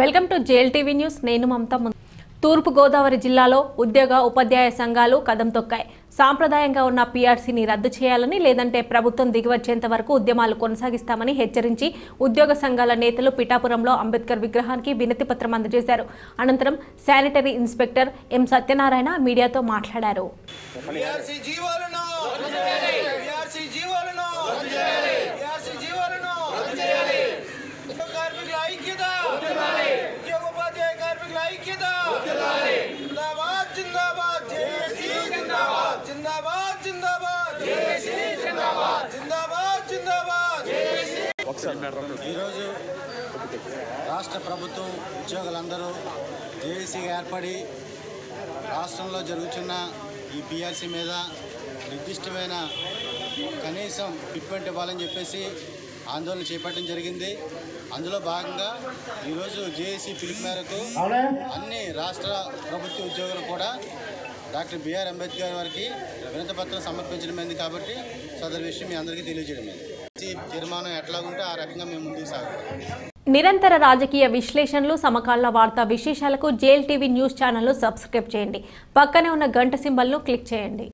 Welcome to JL TV news. నేను మమత తూర్పుగోదావరి జిల్లాలో ఉద్యోగ ఉపాధ్యాయ సంఘాలు కదం తొక్కాయి. సాంప్రదాయంగా ఉన్న పీఆర్సీని రద్దు చేయాలని లేదంటే ప్రభుత్వం దిగివచ్చేంత వరకు ఉద్యమాలు కొనసాగిస్తామని హెచ్చరించి ఉద్యోగ సంఘాల నేతలు పిఠాపురంలో అంబేద్కర్ విగ్రహానికి వినతి పత్రం అందజేశారు. అనంతరం శానిటరీ ఇన్స్పెక్టర్ ఎం సత్యనారాయణ మీడియాతో మాట్లాడారు. ఈరోజు రాష్ట్ర ప్రభుత్వం ఉద్యోగులందరూ జేఏసీగా ఏర్పడి రాష్ట్రంలో జరుగుతున్న ఈ పిఆర్సీ మీద నిర్దిష్టమైన కనీసం ఫిట్మెంట్ ఇవ్వాలని చెప్పేసి ఆందోళన చేపట్టడం జరిగింది. అందులో భాగంగా ఈరోజు జేఏసీ పిలుపు మేరకు అన్ని రాష్ట్ర ప్రభుత్వ ఉద్యోగులు కూడా డాక్టర్ బిఆర్ అంబేద్కర్ వారికి వినతి పత్రం సమర్పించడమైంది కాబట్టి సదరు విషయం మీ అందరికీ తెలియజేయడమైంది. ఈ తీర్మానం ఎట్లాగుంటే ఆ రకంగా మేము ముందుకు సాగుతాం. నిరంతర రాజకీయ విశ్లేషణలు సమకాల వార్తా విశేషాలకు జేఎల్ టీవీ న్యూస్ ఛానల్ను సబ్స్క్రైబ్ చేయండి. పక్కనే ఉన్న గంట సింబల్ను క్లిక్ చేయండి.